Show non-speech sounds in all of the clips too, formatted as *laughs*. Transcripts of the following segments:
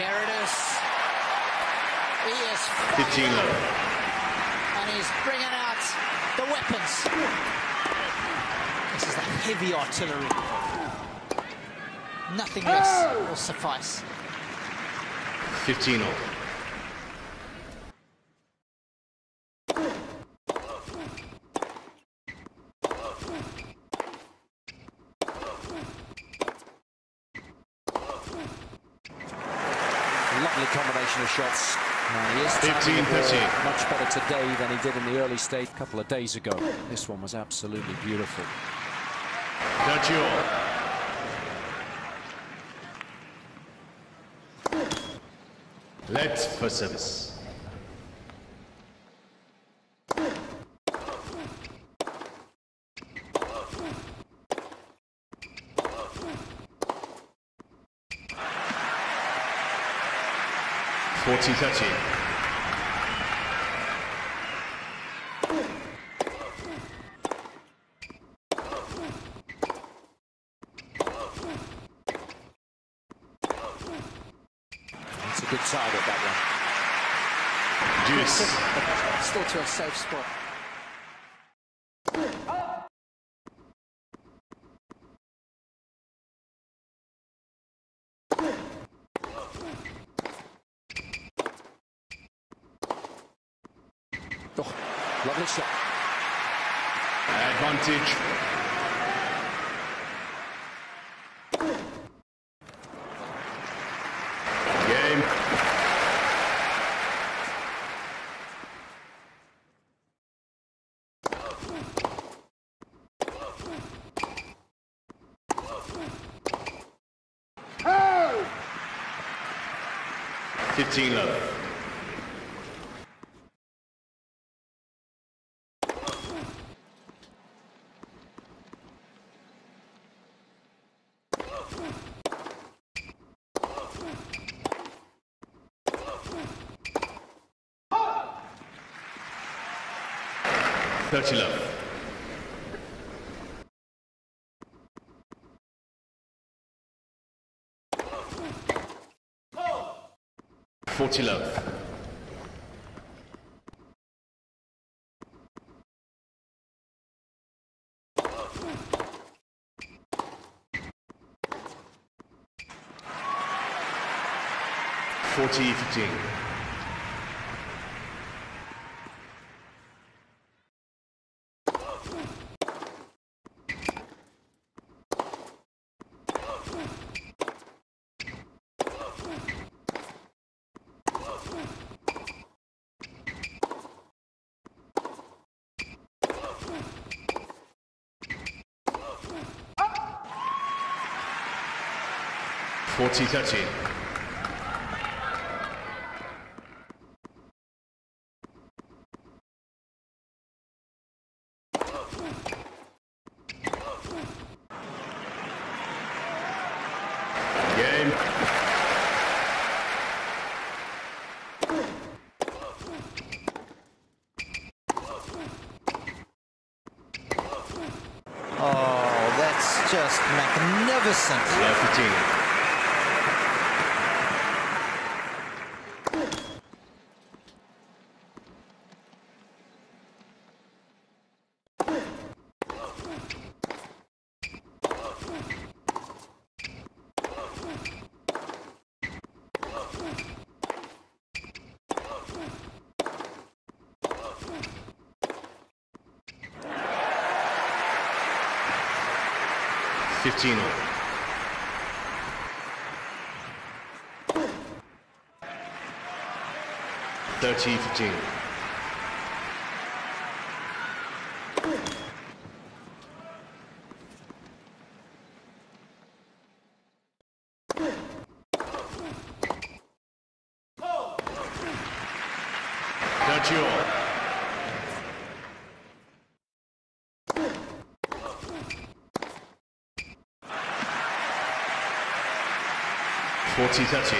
Gerardus. He is 15 and he's bringing out the weapons. This is the heavy artillery. Nothing less will suffice. 15 all. Lovely combination of shots. Now, he is 15, tackling the ball 13. much better today than he did in the early stage a couple of days ago. This one was absolutely beautiful. 30 all. Let's for service. It's a good side at that one. *laughs* Deuce. Still to a safe spot. one. Oh, lovely shot. Advantage. Game. Fifteen love. Thirty love. Forty love. Forty fifteen. Forty thirteen. Game. Oh, that's just magnificent. Love 15. Fifteen all. Thirty fifteen. Thirty all. penalty, that's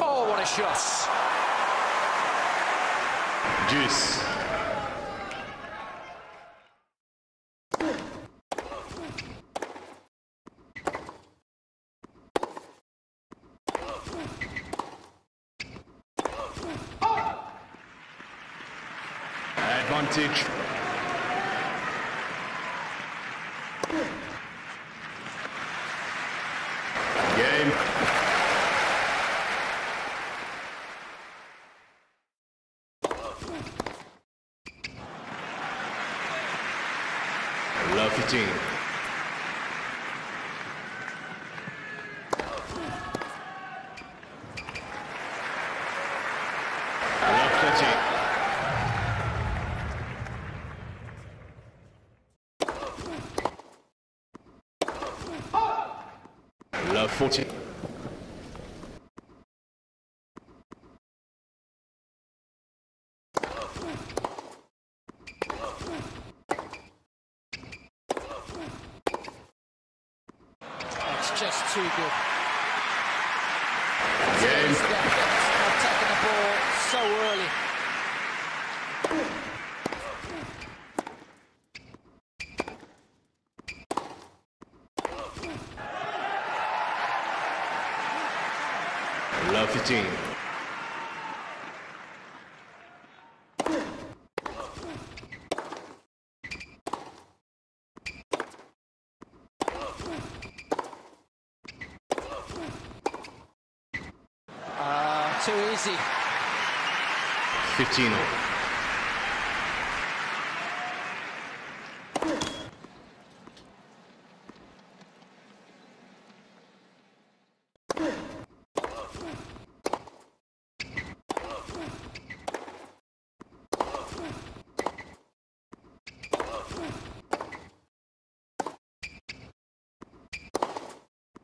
oh, Deuce. Advantage. Game. Love 15. Love 13. Love 14. It's just too good. Game. Definitely not the ball so early. Love 15. Uh, too easy. 15 all.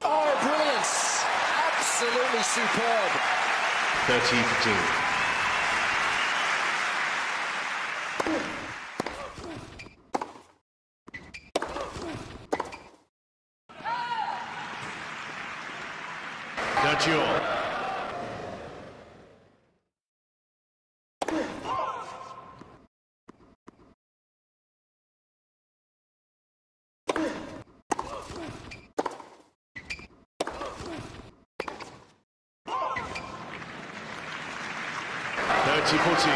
Oh, brilliance! Absolutely superb. 30 15. That's your. Fourteen.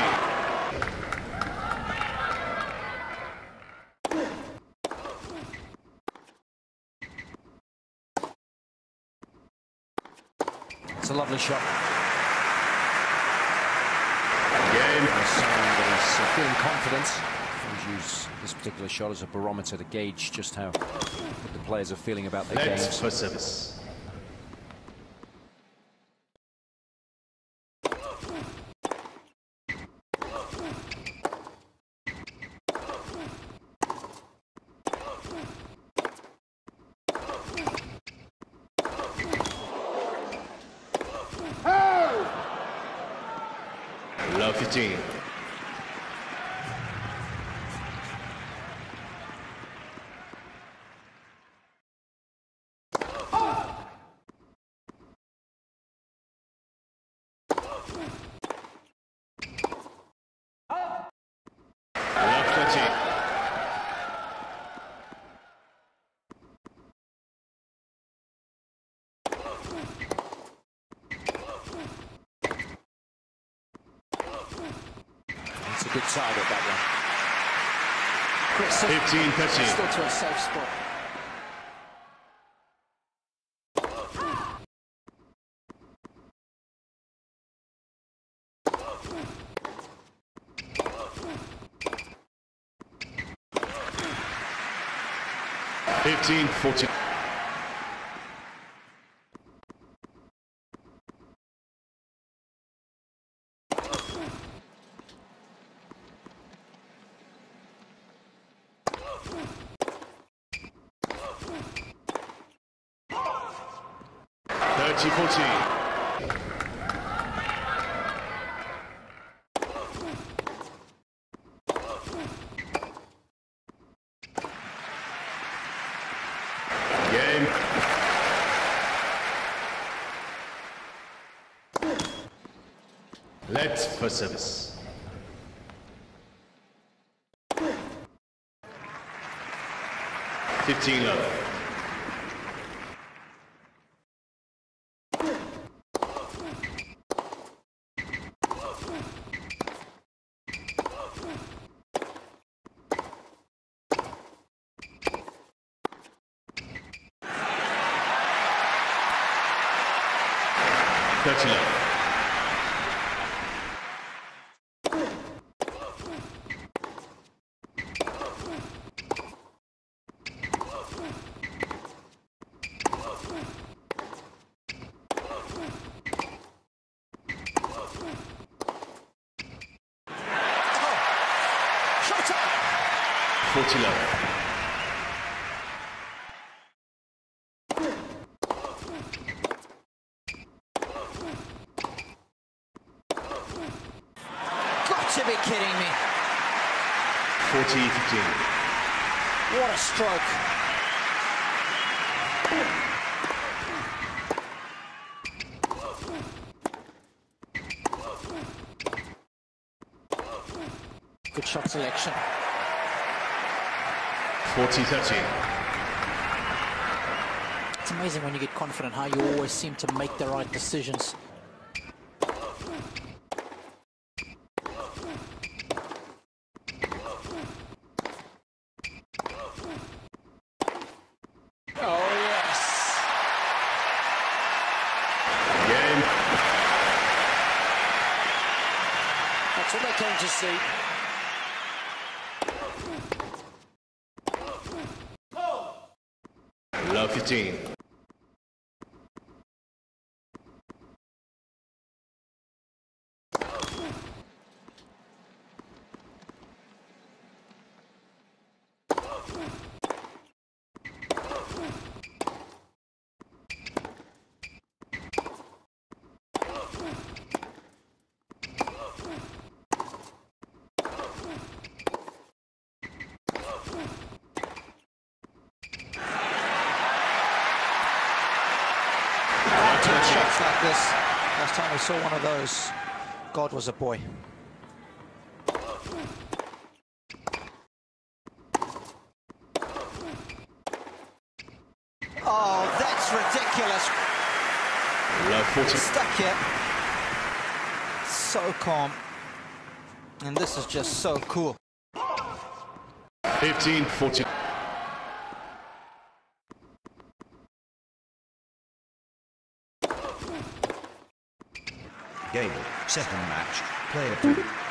It's a lovely shot. Game. A sign that he's uh, feeling confident. He's used this particular shot as a barometer to gauge just how the players are feeling about their Let's games. for service. Love 15. Love 13. Good target, that one. Set. 15 13. Still to a safe spot. Fifteen fourteen. Thirty fourteen. Game. Let's for service. Fifteen love. Thirty love. Got to be kidding me. 40 15. What a stroke. Good shot selection. 40 13. It's amazing when you get confident how you always seem to make the right decisions. Oh, yes. Game. That's what they came to see. Love 15. Two shots like this. Last time we saw one of those, God was a boy. Oh, that's ridiculous. Love 14. Stuck here. So calm. And this is just so cool. 15 14. Second match, player two.